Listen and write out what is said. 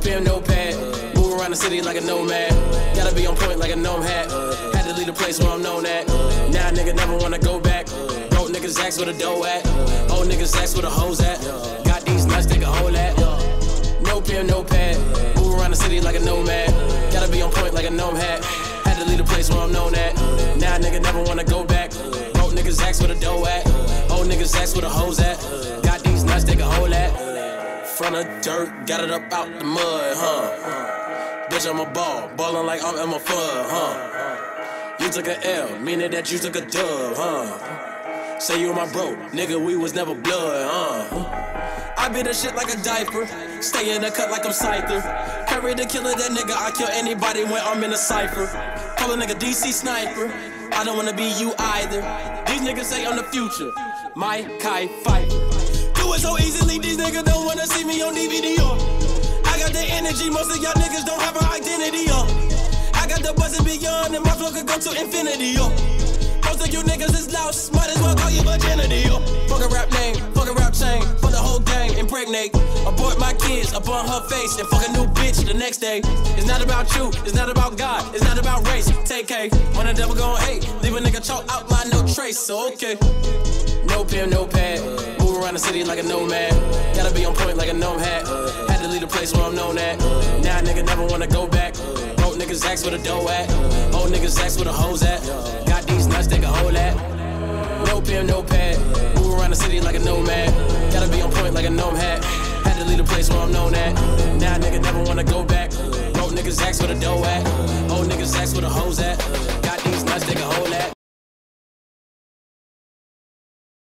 Pen, no pad. Move around the city like a nomad. Gotta be on point like a gnome hat. Had to leave the place where I'm known at. Now nigga never wanna go back. Broke niggas ask where the dough at. Old niggas ask where the hoes at. Got these nuts, they can hold that. No pen, no pad. Move around the city like a nomad. Gotta be on point like a gnome hat. Had to leave the place where I'm known at. Now nigga never wanna go back. Broke niggas ask where the dough at. Old niggas ask where the hoes at. Got these nuts, they can hold that. From the dirt, got it up out the mud, huh? Bitch, I'm a ball, ballin' like I'm Elmer Fudd, huh? You took a L, meaning that you took a dub, huh? Say you're my bro, nigga, we was never blood, huh? I be the shit like a diaper, stay in the cut like I'm Scyther. Carry the killer, that nigga, I kill anybody when I'm in a cipher. Call a nigga DC sniper, I don't wanna be you either. These niggas say I'm the future, my Kai Pfeiffer. Do it so easily, these niggas don't wanna see me on DVD. Uh. I got the energy, most of y'all niggas don't have an identity. Uh. I got the buzz and beyond, and my flow could go to infinity. Uh. Most of you niggas is lost, might as well call you virginity. Fuck a rap name, fuck a rap chain, fuck the whole gang, impregnate. Abort my kids up on her face, and fuck a new bitch the next day. It's not about you, it's not about God, it's not about race. Take K, when the devil gon' hate, leave a nigga chalk outline, no trace, so okay. No pen, no pad. Move around the city like a nomad. Gotta be on point like a gnome hat. Had to leave the place where I'm known at. Now nigga never wanna go back. Broke niggas ask where the dough at. Old niggas ask where the hoes at. Got these nuts, they can hold that. No pen, no pad. Move around the city like a nomad. Gotta be on point like a gnome hat. Had to leave the place where I'm known at. Now nigga never wanna go back. Broke niggas ask where the dough at. Old niggas ask where the hoes at. Got these nuts, they can hold that.